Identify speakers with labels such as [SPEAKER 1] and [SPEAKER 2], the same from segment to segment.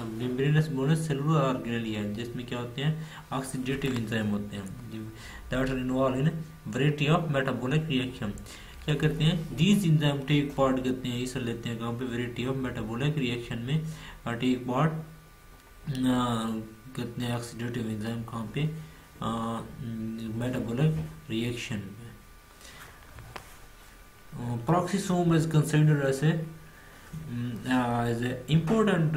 [SPEAKER 1] Membranes مونس cellular آرگینلیا جس میں کیا ہوتے ہیں؟ آکسیڈیٹیو انزائم ہوتے ہیں۔ That are involve in variety of metabolic reaction کیا کرتے ہیں؟ دیز انزائم ٹیک پارٹ کرتے ہیں، حصہ لیتے ہیں۔ کہاں پہ وریٹی آف میٹابولک ریئیکشن میں ٹیک پارٹ کرتے ہیں آکسیڈیٹیو انزائم کہاں پہ؟ میٹابولک ریئیکشن میں۔ Peroxisome is considered as a important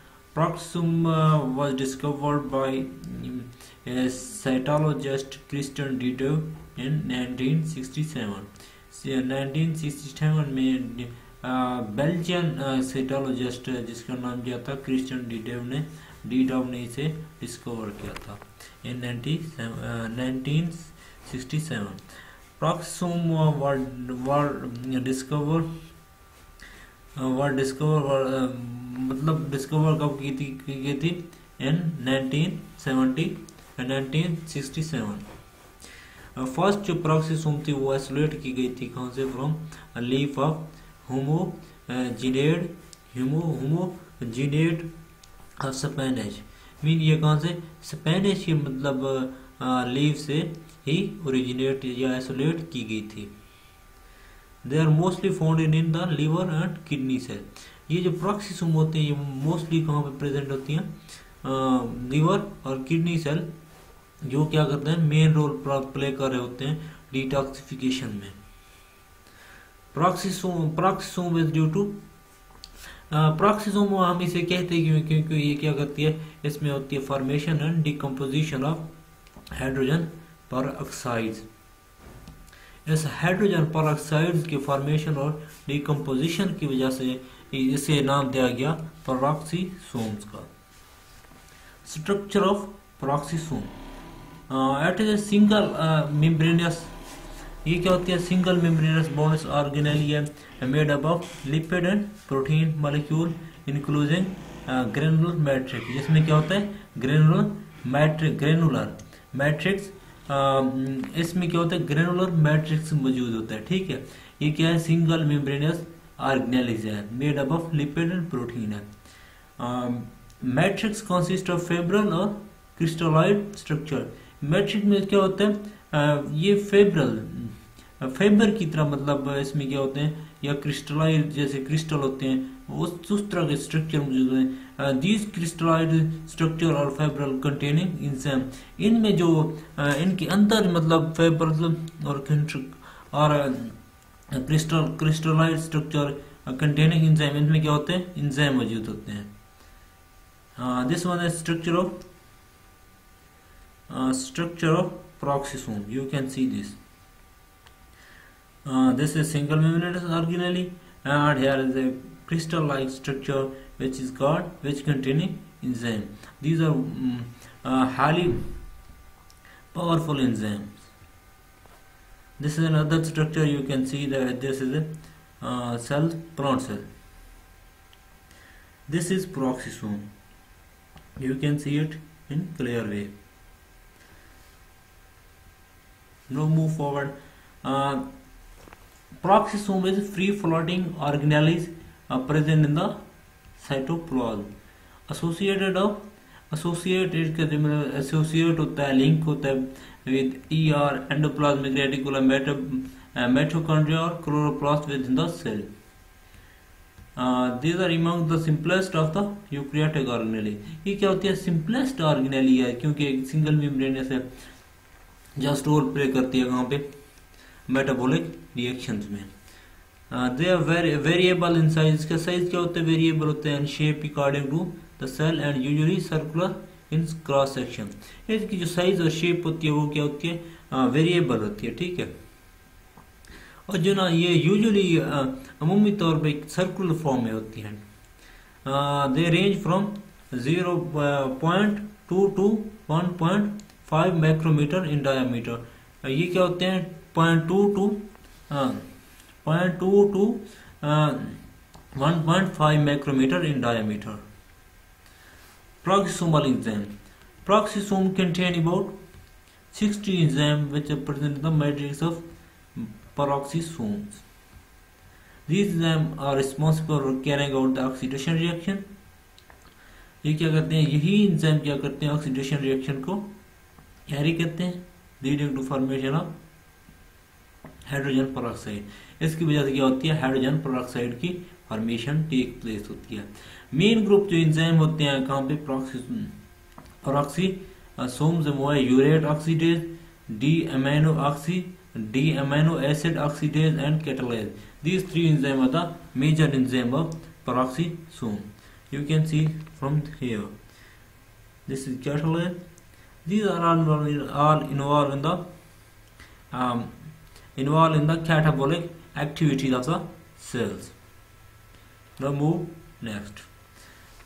[SPEAKER 1] Proxima was discovered by uh, cytologist Christian Dido in 1967. So, 1967 میں بیلجین سیٹالوجسٹ جس کا نام کیا تھا کرسچن ڈیڈیو نے ڈیڈاو نے اسے ڈسکور کیا تھا in nineteen sixty seven peroxisome discover word discover مطلب ڈسکور کب کی تھی، کی گئی تھی؟ In nineteen seventy nineteen sixty seven first جو پراکسیسوم تھی، وہ آئسولیٹ کی گئی تھی۔ کہاں سے؟ From leaf of homogenate homo homogenate of man یہ کہاں سے؟ سپینش کی مطلب لیف سے ہی اوریجینیٹ یا آئسولیٹ کی گئی تھی۔ They are mostly found in the liver and kidney cell یہ جو پراکسیسوم ہوتے ہیں، یہ موسٹلی کہاں پہ پریزنٹ ہوتی ہیں؟ لیور اور کڈنی سیل جو کیا کرتے ہیں؟ مین رول پلے کر رہے ہوتے ہیں ڈیٹاکسیفیکیشن میں۔ پراکسیسوم از ڈیو ٹو پراکسیزوم ہم اسے کہتے ہیں کیونکہ یہ کیا کرتی ہے؟ اس میں ہوتی ہے formation and decomposition of hydrogen peroxide us hydrogen per peroxide کی فارمیشن اور ڈیکمپوزیشن کی وجہ سے اسے نام دیا گیا پراکسی سومز کا۔ Structure of peroxisome it is a single membrane یہ کیا ہوتی ہے؟ سنگل ممبرینس بونس آرگینیلی ہے made up of lipid and protein molecule enclosing granular matrix جس میں کیا ہوتا ہے؟ گرینولر میٹرک گرینولر میٹرکس اس میں کیا ہوتا ہے گرینولر میٹرکس موجود ہوتا ہے، ٹھیک ہے؟ یہ کیا ہے؟ سنگل میمبرینس آرگنیلز ہے made up of lipid and protein ہے۔ میٹرکس کانسسٹ آف فیبرل اور کرسٹلائڈ اسٹرکچر میٹرک میں کیا ہوتا ہے؟ یہ فیبرل فیبر کی طرح مطلب اس میں کیا ہوتے ہیں؟ یا کرسٹلائڈ جیسے کرسٹل ہوتے ہیں۔ اس طرح کے موجود ہیں دیز کرسٹلائڈ اسٹرکچر اور فیبرل کنٹیننگ انسیم ان میں جو ان کی اندر مطلب فیبرل اور اور کرسٹل کنٹیننگ ان میں کیا ہوتے ہیں انزائم موجود ہوتے ہیں this one structure of structure of peroxisome you can see this this is single membrane organelle and here is a like structure which is called which containing enzyme. These are um, uh, highly powerful enzymes. This is another structure you can see that this is a cell plant this is peroxisome. You can see it in clear way. Now move forward. Uh, peroxisome is free floating organelles are present in the cytoplasm. Associated of associated associated ہوتا ہے link ہوتا ہے with ER endoplasmic reticulum mitochondria or chloroplast within the cell. Uh, These are among the simplest of the eukaryotic organelle. یہ کیا ہوتی ہے simplest organelle ہے کیونکہ ایک single membrane سے just role play کرتی ہے کہاں پہ metabolic reactions میں they are variable in size اس کے سائز کیا ہوتے ہیں؟ ویریبل ہوتے ہیں shape according to the cell and usually circular in cross section اس کی جو سائز اور شیپ ہوتی ہے وہ کیا ہوتی ہے؟ ویریبل ہوتی ہے، ٹھیک ہے؟ اور جو نا یہ یوزلی عمومی طور پہ ایک سرکولر فارم میں ہوتی ہیں۔ They range from zero point two to one point five micrometer in diameter یہ کیا ہوتے ہیں؟ Point two to 0.2 to uh, 1.5 micrometer in diameter. Proximal exam. Proxisome contain about 60 enzymes which represent the matrix of peroxisomes. These enzymes are responsible for carrying out the oxidation reaction. یہ کیا کرتے ہیں یہی انزیم کیا کرتے ہیں اکسیڈیشن ریاکشن کو carry کرتے ہیں leading to formation of hydrogen per اس کی وجہ سے کیا ہوتی ہے؟ ہائیڈروجن پروڈاکسائڈ کی فارمیشن ٹیک پلیس ہوتی ہے۔ مین گروپ جو انزائم ہوتے ہیں، کہاں پہ؟ پروکسی سومز وہ ہے۔ Urate oxidase D amino oxy D amino acid oxidase and catalase these three enzyme are major enzyme of peroxisome you can see from here this is catalase these are all all involve in the involve in the catabolic activities of the cells now move next.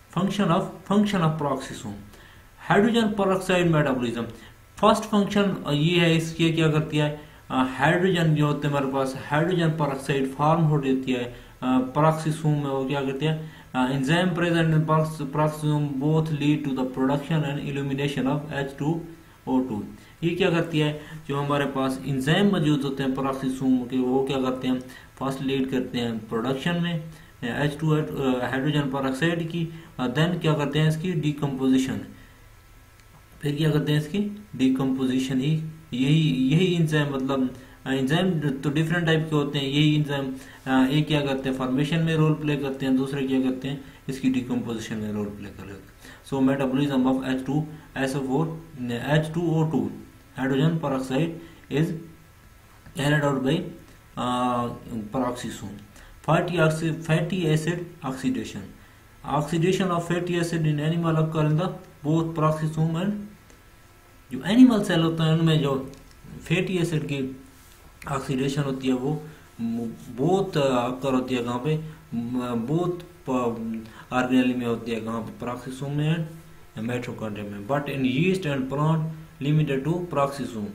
[SPEAKER 1] Function of function of peroxisome Hydrogen peroxide metabolism. First function یہ ہے اس کے کیا کرتی ہے hydrogen جو ہوتے ہیں ہمارے پاس ہائیڈروجن پروکسائڈ فارم ہو جاتی ہے پروکسیسوم میں وہ کیا کرتی ہے enzyme present in peroxisome lead to the production and elimination of H two O two یہ کیا کرتی ہے جو ہمارے پاس انزائم موجود ہوتے ہیں پراخیسوم کے، وہ کیا کرتے ہیں؟ فاسٹ لیڈ کرتے ہیں پروڈکشن میں H two hydrogen peroxide کی دین کیا کرتے ہیں اس کی؟ ڈیکمپوزیشن پھر کیا کرتے ہیں اس کی؟ ڈیکمپوزیشن ہی یہی انزائم مطلب uh, انزائم تو ڈیفرنٹ ٹائپ کے ہوتے ہیں، یہی انزائم uh, ایک کیا کرتے ہیں؟ فارمیشن میں رول پلے کرتے ہیں، دوسرے کیا کرتے ہیں؟ اس کی ڈیکمپوزیشن میں رول پلے کرتے ہیں. So metabolism of H two S O four H two O two hydrogen peroxide is carried out by uh, peroxisome. Fatty, fatty acid oxidation. Oxidation of fatty acid in animal occur in the both peroxisome and جو animal cell ہوتے ہیں ان میں جو fatty acid کی oxidation ہوتی ہے وہ بہت اکر ہوتی ہے کہاں پہ بہت آرگنیلی میں ہوتی ہے کہاں پہ پراکسیسوم میں اینڈ میٹروکانڈیا میں but in yeast and plant limited to peroxisome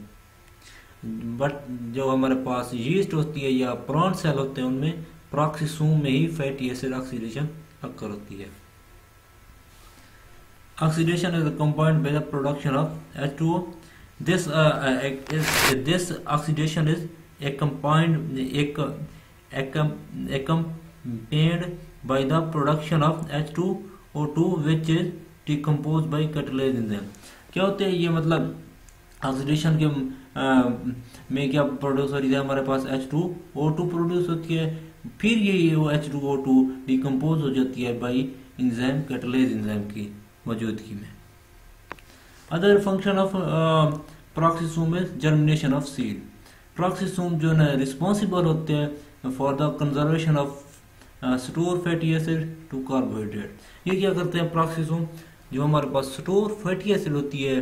[SPEAKER 1] but جو ہمارے پاس ییسٹ ہوتی ہے یا پرانٹ سیل ہوتے ہیں، ان میں پراکسیزوم میں ہی فیٹی ایسیڈ آکسیڈیشن اکر ہوتی ہے۔ Oxidation is a compound by the production of H two this this oxidation is a compound accompanied by the production of H two O two which is decompose by catalase enzyme کیا ہوتے ہیں یہ مطلب oxidation کے میں کیا produce ہو رہی ہے ہمارے پاس H two O two produce ہوتی ہے، پھر یہ H two O two decompose ہو جاتی ہے بائی انزائم کیٹلیز انزائم کی موجودگی میں۔ Other function of peroxisome is germination of seed peroxisome جو ہے رسپانسیبل ہوتے ہیں for the conservation of store fatty acid to carbohydrate یہ کیا کرتے ہیں پروکسیسوم جو ہمارے پاس سٹور فیٹی ایسل ہوتی ہے،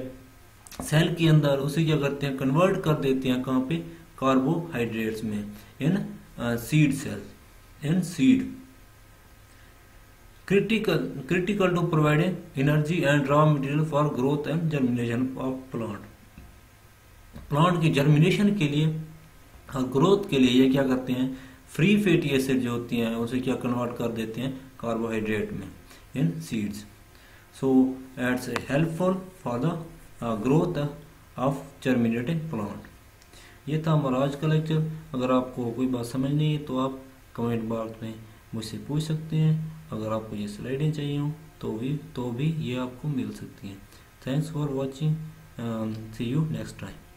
[SPEAKER 1] سیل کے اندر اسے کیا کرتے ہیں کنورٹ کر دیتے ہیں کہاں پہ؟ کاربو ہائیڈریٹس میں in seed cell in seed critical critical to energy and raw raw for for and and germination plant plant کی germination کے لیے، اور growth کے لیے یہ کیا کرتے ہیں؟ فری فیٹی acid جو ہوتی ہیں، اسے کیا کنورٹ کر دیتے ہیں؟ carbohydrate میں ان seeds So it's helpful for the uh, growth of germinating plant. یہ تھا ہمارا آج کا لیکچر اگر آپ کو کوئی بات سمجھ نہیں ہے تو آپ کمنٹ باکس میں مجھ سے پوچھ سکتے ہیں. اگر آپ کو یہ سلائڈیں چاہیے ہوں تو بھی تو بھی یہ آپ کو مل سکتی ہیں. Thanks for watching see you next time